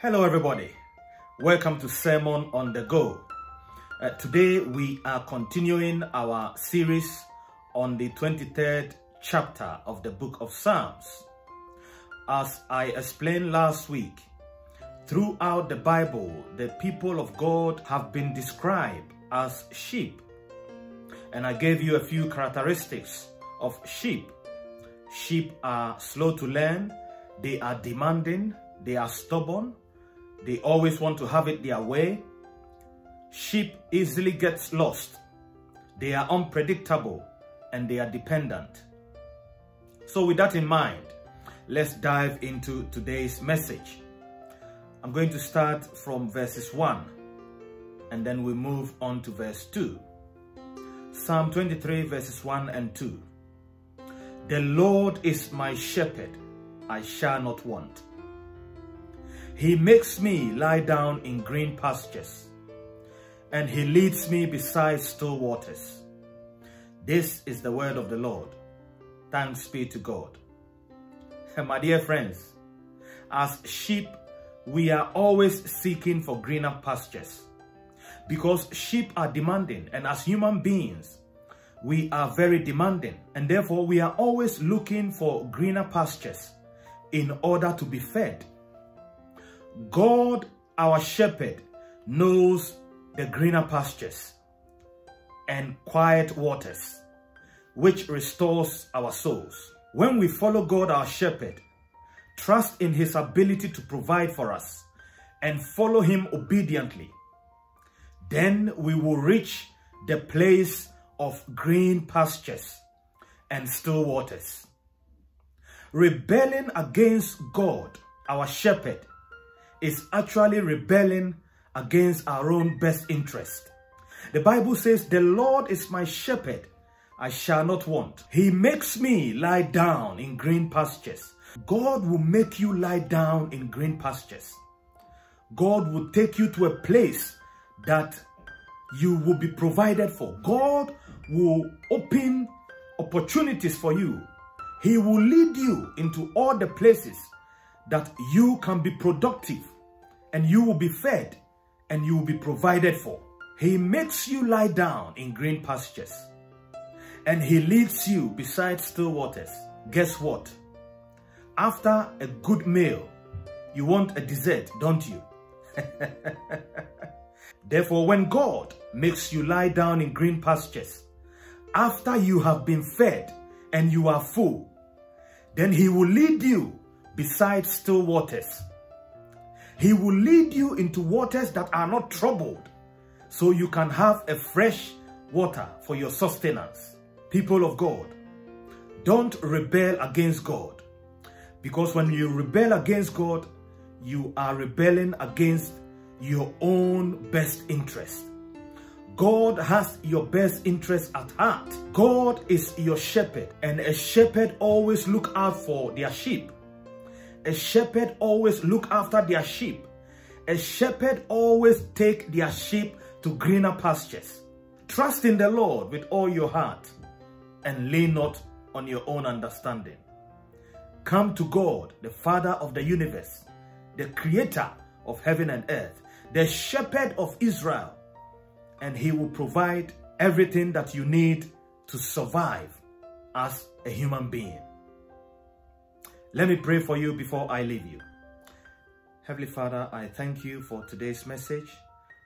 Hello, everybody. Welcome to Sermon on the Go. Uh, today, we are continuing our series on the 23rd chapter of the book of Psalms. As I explained last week, throughout the Bible, the people of God have been described as sheep. And I gave you a few characteristics of sheep. Sheep are slow to learn, they are demanding, they are stubborn, they always want to have it their way. Sheep easily gets lost. They are unpredictable and they are dependent. So with that in mind, let's dive into today's message. I'm going to start from verses 1 and then we move on to verse 2. Psalm 23 verses 1 and 2. The Lord is my shepherd, I shall not want. He makes me lie down in green pastures, and he leads me beside still waters. This is the word of the Lord. Thanks be to God. And my dear friends, as sheep, we are always seeking for greener pastures because sheep are demanding and as human beings, we are very demanding and therefore we are always looking for greener pastures in order to be fed. God, our shepherd, knows the greener pastures and quiet waters, which restores our souls. When we follow God, our shepherd, trust in his ability to provide for us, and follow him obediently, then we will reach the place of green pastures and still waters. Rebelling against God, our shepherd, is actually rebelling against our own best interest. The Bible says, the Lord is my shepherd, I shall not want. He makes me lie down in green pastures. God will make you lie down in green pastures. God will take you to a place that you will be provided for. God will open opportunities for you. He will lead you into all the places that you can be productive and you will be fed and you will be provided for. He makes you lie down in green pastures and he leads you beside still waters. Guess what? After a good meal, you want a dessert, don't you? Therefore, when God makes you lie down in green pastures, after you have been fed and you are full, then he will lead you beside still waters. He will lead you into waters that are not troubled, so you can have a fresh water for your sustenance. People of God, don't rebel against God. Because when you rebel against God, you are rebelling against your own best interest. God has your best interest at heart. God is your shepherd and a shepherd always look out for their sheep. A shepherd always look after their sheep. A shepherd always take their sheep to greener pastures. Trust in the Lord with all your heart and lean not on your own understanding. Come to God, the Father of the universe, the creator of heaven and earth, the shepherd of Israel, and he will provide everything that you need to survive as a human being. Let me pray for you before I leave you. Heavenly Father, I thank you for today's message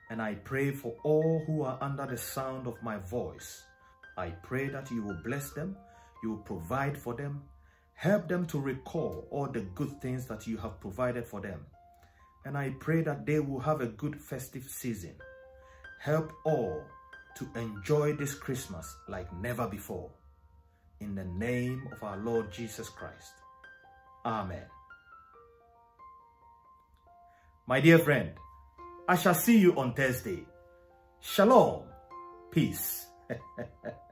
and I pray for all who are under the sound of my voice. I pray that you will bless them, you will provide for them, help them to recall all the good things that you have provided for them. And I pray that they will have a good festive season. Help all to enjoy this Christmas like never before. In the name of our Lord Jesus Christ. Amen. My dear friend, I shall see you on Thursday. Shalom. Peace.